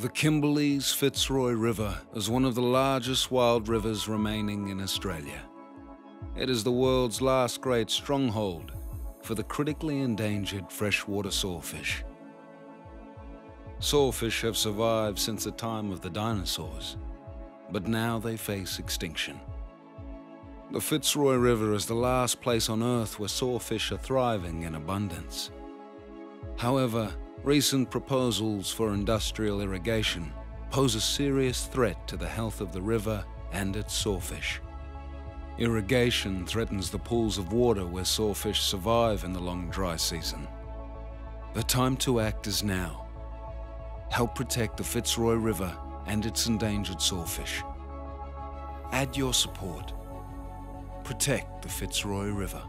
The Kimberley's Fitzroy River is one of the largest wild rivers remaining in Australia. It is the world's last great stronghold for the critically endangered freshwater sawfish. Sawfish have survived since the time of the dinosaurs, but now they face extinction. The Fitzroy River is the last place on Earth where sawfish are thriving in abundance. However, recent proposals for industrial irrigation pose a serious threat to the health of the river and its sawfish. Irrigation threatens the pools of water where sawfish survive in the long dry season. The time to act is now. Help protect the Fitzroy River and its endangered sawfish. Add your support. Protect the Fitzroy River.